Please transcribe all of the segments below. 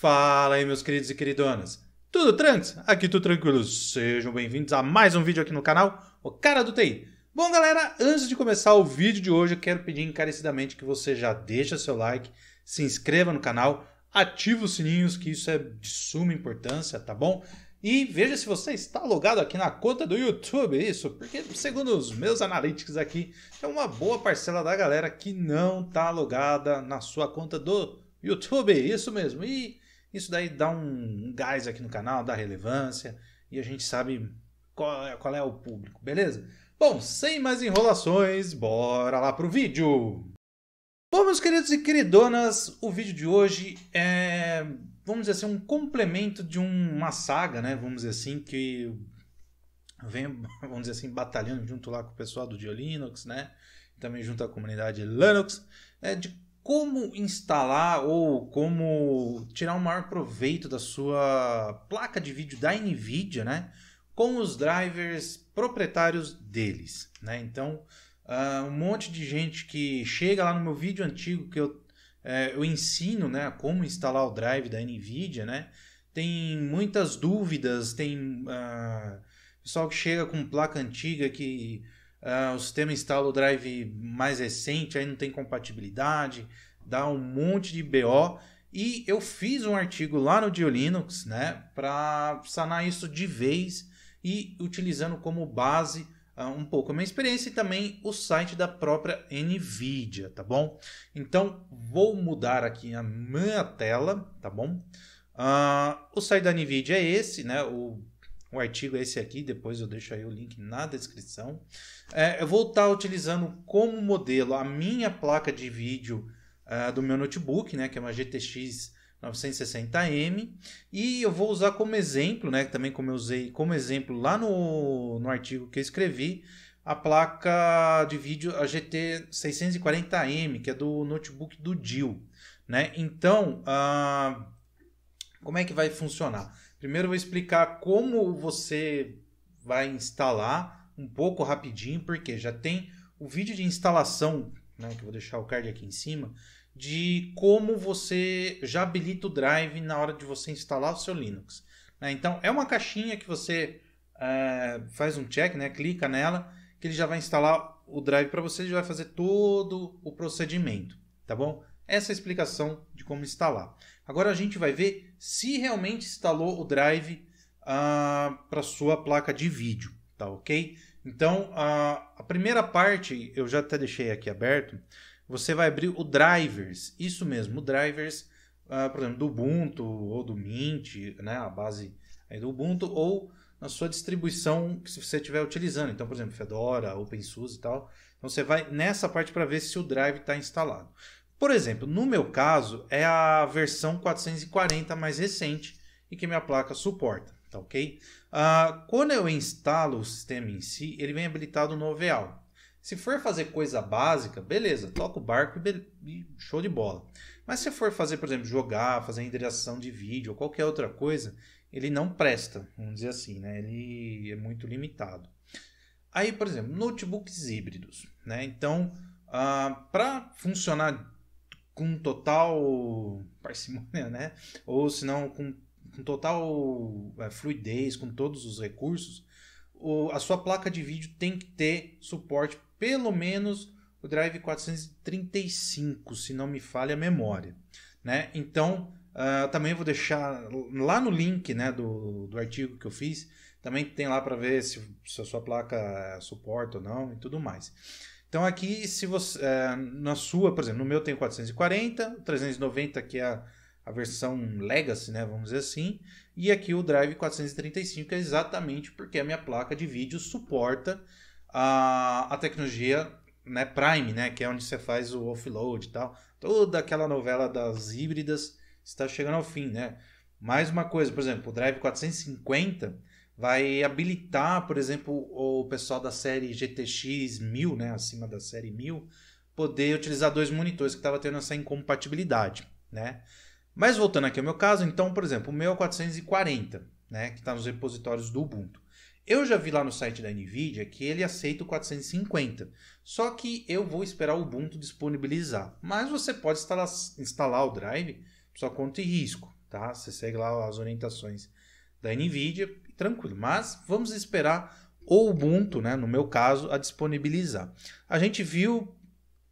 Fala aí, meus queridos e queridonas. Tudo tranquilo? Aqui tudo tranquilo. Sejam bem-vindos a mais um vídeo aqui no canal, o Cara do TI. Bom, galera, antes de começar o vídeo de hoje, eu quero pedir encarecidamente que você já deixa seu like, se inscreva no canal, ative os sininhos, que isso é de suma importância, tá bom? E veja se você está logado aqui na conta do YouTube, isso, porque segundo os meus analytics aqui, é uma boa parcela da galera que não está logada na sua conta do YouTube, isso mesmo. E isso daí dá um gás aqui no canal, dá relevância e a gente sabe qual é, qual é o público, beleza? Bom, sem mais enrolações, bora lá pro vídeo! Bom, meus queridos e queridonas, o vídeo de hoje é vamos dizer assim, um complemento de uma saga, né? Vamos dizer assim, que vem, vamos dizer assim, batalhando junto lá com o pessoal do Linux, né? Também junto à comunidade Linux, é de como instalar ou como tirar o maior proveito da sua placa de vídeo da Nvidia, né? Com os drivers proprietários deles, né? Então, uh, um monte de gente que chega lá no meu vídeo antigo que eu é, eu ensino né, como instalar o drive da NVIDIA, né? Tem muitas dúvidas, tem uh, pessoal que chega com placa antiga que uh, o sistema instala o drive mais recente, aí não tem compatibilidade, dá um monte de BO. E eu fiz um artigo lá no Diolinux, né, para sanar isso de vez e utilizando como base uh, um pouco a minha experiência e também o site da própria NVIDIA, tá bom? Então, vou mudar aqui a minha tela, tá bom? Uh, o site da NVIDIA é esse, né? O, o artigo é esse aqui, depois eu deixo aí o link na descrição. É, eu vou estar utilizando como modelo a minha placa de vídeo uh, do meu notebook, né? Que é uma GTX 960M. E eu vou usar como exemplo, né, também como eu usei como exemplo lá no, no artigo que eu escrevi, a placa de vídeo a GT 640M, que é do notebook do DIL. Né? Então, uh, como é que vai funcionar? Primeiro eu vou explicar como você vai instalar um pouco rapidinho, porque já tem o vídeo de instalação, né, que eu vou deixar o card aqui em cima, de como você já habilita o Drive na hora de você instalar o seu Linux. Né? Então, é uma caixinha que você é, faz um check, né? clica nela, que ele já vai instalar o Drive para você e vai fazer todo o procedimento, tá bom? Essa explicação de como instalar. Agora a gente vai ver se realmente instalou o Drive ah, para sua placa de vídeo, tá ok? Então, uh, a primeira parte eu já até deixei aqui aberto, você vai abrir o drivers, isso mesmo, o drivers, uh, por exemplo, do Ubuntu ou do Mint, né, a base do Ubuntu, ou na sua distribuição que você estiver utilizando. Então, por exemplo, Fedora, OpenSUSE e tal. Então, você vai nessa parte para ver se o drive está instalado. Por exemplo, no meu caso, é a versão 440 mais recente e que minha placa suporta, tá ok? Uh, quando eu instalo o sistema em si, ele vem habilitado no OVL. Se for fazer coisa básica, beleza, toca o barco e show de bola. Mas se for fazer, por exemplo, jogar, fazer renderização de vídeo ou qualquer outra coisa, ele não presta, vamos dizer assim, né? Ele é muito limitado. Aí, por exemplo, notebooks híbridos, né? Então, ah, para funcionar com total parcimônia, né? Ou se não com, com total é, fluidez, com todos os recursos, o, a sua placa de vídeo tem que ter suporte pelo menos o Drive 435, se não me falha a memória. Né? Então, uh, também vou deixar lá no link né, do, do artigo que eu fiz, também tem lá para ver se, se, a sua placa suporta ou não e tudo mais. Então aqui, se você, uh, na sua, por exemplo, no meu tem 440, 390 que é a, a versão Legacy, né, vamos dizer assim, e aqui o Drive 435 é exatamente porque a minha placa de vídeo suporta a, a tecnologia né, Prime, né, que é onde você faz o offload e tal. Toda aquela novela das híbridas está chegando ao fim, né? Mais uma coisa, por exemplo, o Drive 450 vai habilitar, por exemplo, o pessoal da série GTX 1000, né, acima da série 1000, poder utilizar dois monitores que estava tendo essa incompatibilidade, né? Mas voltando aqui ao meu caso, então, por exemplo, o meu é 440, né, que está nos repositórios do Ubuntu. Eu já vi lá no site da Nvidia que ele aceita o 450, só que eu vou esperar o Ubuntu disponibilizar. Mas você pode instalar, instalar o drive sua conta e risco, tá? Você segue lá as orientações da NVIDIA, tranquilo. Mas vamos esperar o Ubuntu, né, no meu caso, a disponibilizar. A gente viu,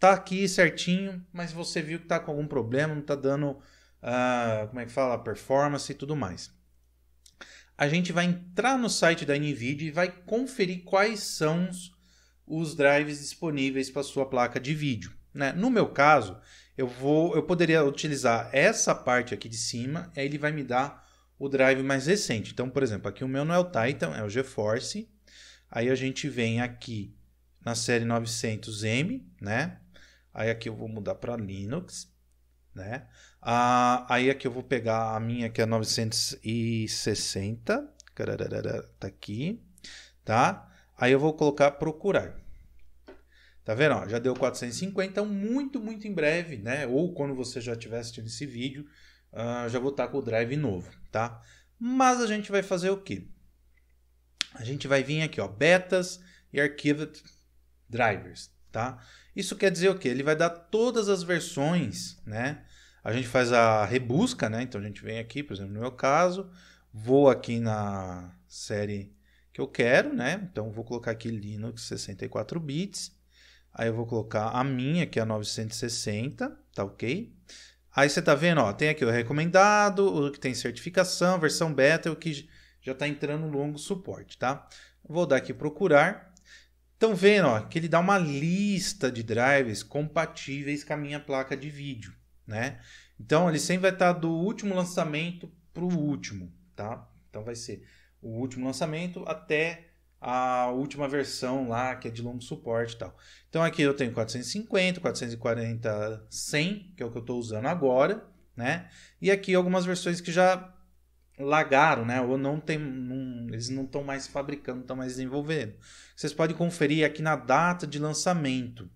tá aqui certinho, mas você viu que tá com algum problema, não tá dando, uh, como é que fala, performance e tudo mais. A gente vai entrar no site da NVIDIA e vai conferir quais são os drives disponíveis para sua placa de vídeo. Né? No meu caso, eu vou, eu poderia utilizar essa parte aqui de cima, aí ele vai me dar o drive mais recente. Então, por exemplo, aqui o meu não é o Titan, é o GeForce. Aí a gente vem aqui na série 900M, né? Aí aqui eu vou mudar para Linux, né? Ah, aí aqui eu vou pegar a minha que é 960, tá aqui, tá? Aí eu vou colocar procurar. Tá vendo? Ó, já deu 450, então muito, muito em breve, né? Ou quando você já estiver assistindo esse vídeo, uh, já vou estar com o drive novo, tá? Mas a gente vai fazer o quê? A gente vai vir aqui, ó, betas e archived drivers, tá? Isso quer dizer o quê? Ele vai dar todas as versões, né? A gente faz a rebusca, né? Então a gente vem aqui, por exemplo, no meu caso, vou aqui na série que eu quero, né? Então vou colocar aqui Linux 64 bits Aí eu vou colocar a minha, que é a 960, tá ok? Aí você tá vendo, ó, tem aqui o recomendado, o que tem certificação, versão beta, o que já está entrando longo suporte, tá? Vou dar aqui procurar. Estão vendo, ó, que ele dá uma lista de drivers compatíveis com a minha placa de vídeo, né? Então ele sempre vai estar do último lançamento para o último, tá? Então vai ser o último lançamento até a última versão lá, que é de longo suporte e tal. Então aqui eu tenho 450, 440, 100, que é o que eu estou usando agora, né? E aqui algumas versões que já lagaram, né? Ou não tem, não, eles não estão mais fabricando, estão mais desenvolvendo. Vocês podem conferir aqui na data de lançamento,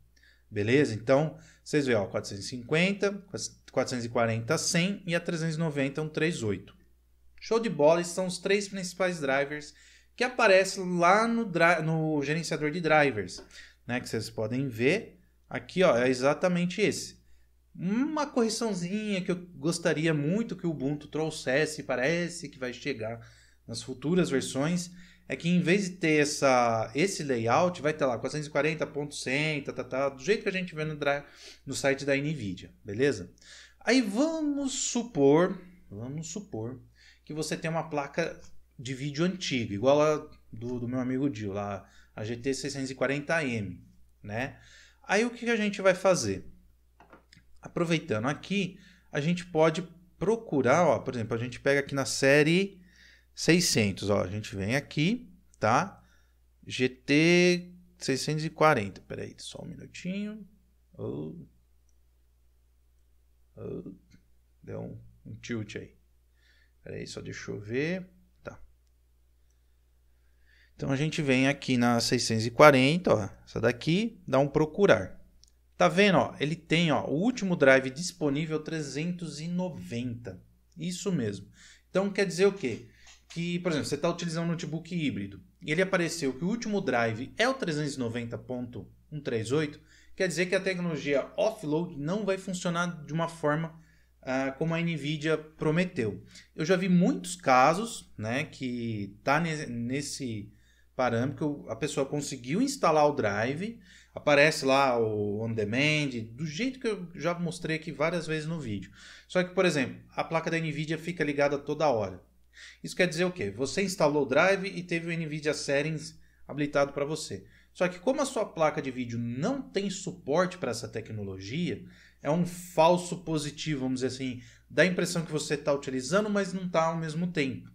beleza? Então vocês veem, ó, 450, 440, 100 e a 390 138. Show de bola, esses são os três principais drivers que aparece lá no, no gerenciador de drivers, né? Que vocês podem ver aqui, ó, é exatamente esse. Uma correçãozinha que eu gostaria muito que o Ubuntu trouxesse, parece que vai chegar nas futuras versões, é que em vez de ter essa, esse layout, vai ter lá 440.100, tá, tá, tá, do jeito que a gente vê no, no site da NVIDIA, beleza? Aí vamos supor, vamos supor que você tem uma placa de vídeo antigo, igual a do, do meu amigo Dio, lá, a GT 640M, né? Aí o que a gente vai fazer? Aproveitando aqui, a gente pode procurar, ó, por exemplo, a gente pega aqui na série 600, ó, a gente vem aqui, tá? GT 640, peraí, só um minutinho. Oh. Oh. Deu um, um tilt aí. Peraí, só deixa eu ver. Então a gente vem aqui na 640, ó, essa daqui, dá um procurar. Tá vendo, ó? Ele tem, ó, o último drive disponível 390. Isso mesmo. Então quer dizer o quê? Que, por exemplo, você está utilizando um notebook híbrido e ele apareceu que o último drive é o 390.138, quer dizer que a tecnologia offload não vai funcionar de uma forma uh, como a Nvidia prometeu. Eu já vi muitos casos, né, que tá nesse parâmetro, a pessoa conseguiu instalar o drive, aparece lá o on demand, do jeito que eu já mostrei aqui várias vezes no vídeo. Só que, por exemplo, a placa da Nvidia fica ligada toda hora. Isso quer dizer o quê? Você instalou o drive e teve o Nvidia Settings habilitado para você. Só que como a sua placa de vídeo não tem suporte para essa tecnologia, é um falso positivo, vamos dizer assim, dá a impressão que você está utilizando, mas não está ao mesmo tempo,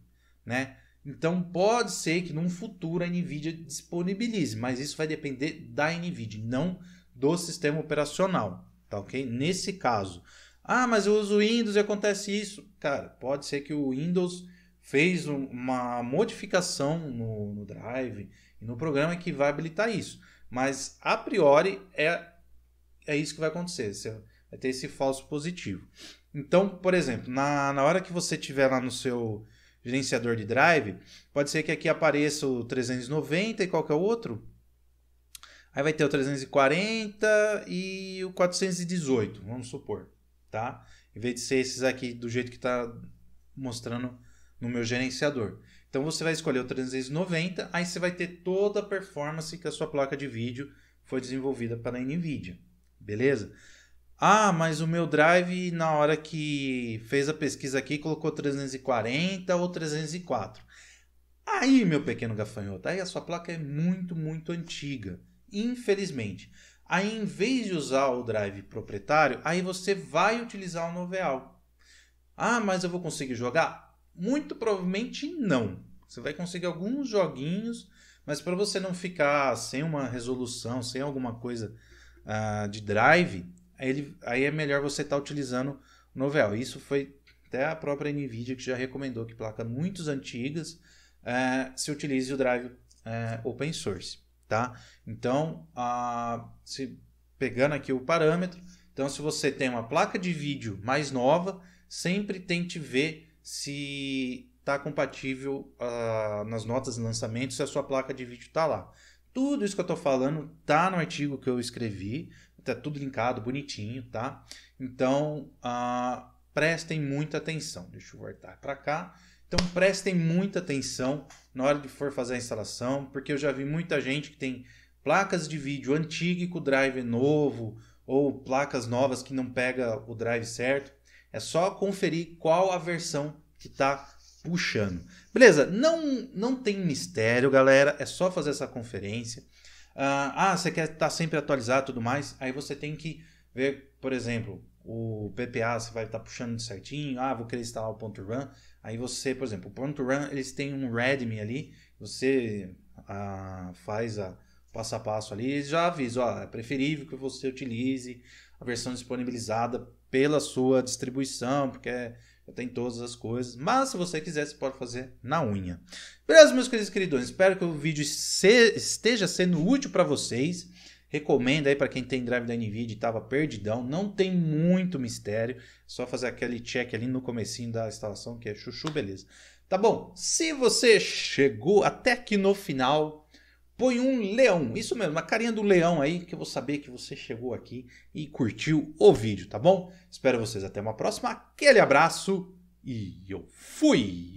né? Então pode ser que num futuro a Nvidia disponibilize, mas isso vai depender da Nvidia, não do sistema operacional, tá ok? Nesse caso, ah, mas eu uso Windows e acontece isso, cara, pode ser que o Windows fez uma modificação no, no drive e no programa que vai habilitar isso, mas a priori é é isso que vai acontecer, você vai ter esse falso positivo. Então, por exemplo, na, na hora que você tiver lá no seu gerenciador de drive, pode ser que aqui apareça o 390 e qual que o outro? Aí vai ter o 340 e o 418, vamos supor, tá? Em vez de ser esses aqui do jeito que está mostrando no meu gerenciador. Então você vai escolher o 390, aí você vai ter toda a performance que a sua placa de vídeo foi desenvolvida para a NVIDIA. Beleza? Ah, mas o meu drive, na hora que fez a pesquisa aqui, colocou 340 ou 304. Aí, meu pequeno gafanhoto, aí a sua placa é muito, muito antiga. Infelizmente. Aí, em vez de usar o drive proprietário, aí você vai utilizar o Noveal. Ah, mas eu vou conseguir jogar? Muito provavelmente não. Você vai conseguir alguns joguinhos, mas para você não ficar sem uma resolução, sem alguma coisa uh, de drive, ele, aí, é melhor você estar tá utilizando Novel. Isso foi até a própria NVIDIA que já recomendou que placas muito antigas uh, se utilize o drive uh, open source. Tá? Então, uh, se, pegando aqui o parâmetro, então se você tem uma placa de vídeo mais nova, sempre tente ver se está compatível uh, nas notas de lançamento, se a sua placa de vídeo está lá. Tudo isso que eu estou falando está no artigo que eu escrevi, está tudo linkado, bonitinho, tá? Então, uh, prestem muita atenção. Deixa eu voltar para cá. Então, prestem muita atenção na hora de for fazer a instalação, porque eu já vi muita gente que tem placas de vídeo antigas com drive novo, ou placas novas que não pega o drive certo. É só conferir qual a versão que está puxando. Beleza? Não, não tem mistério, galera. É só fazer essa conferência. Uh, ah, você quer estar tá sempre atualizado e tudo mais? Aí você tem que ver, por exemplo, o PPA você vai estar tá puxando certinho. Ah, vou querer instalar o ponto .run. Aí você, por exemplo, o ponto .run eles têm um readme ali. Você uh, faz a passo a passo ali. Eles já avisam, ó, é preferível que você utilize a versão disponibilizada pela sua distribuição, porque é, tem todas as coisas. Mas se você quiser, você pode fazer na unha. Beleza, meus queridos queridões? Espero que o vídeo se, esteja sendo útil para vocês. Recomendo aí para quem tem drive da NVIDIA e estava perdidão. Não tem muito mistério. Só fazer aquele check ali no comecinho da instalação, que é chuchu, beleza. Tá bom? Se você chegou até aqui no final, põe um leão. Isso mesmo, uma carinha do leão aí, que eu vou saber que você chegou aqui e curtiu o vídeo, tá bom? Espero vocês até uma próxima. Aquele abraço e eu fui!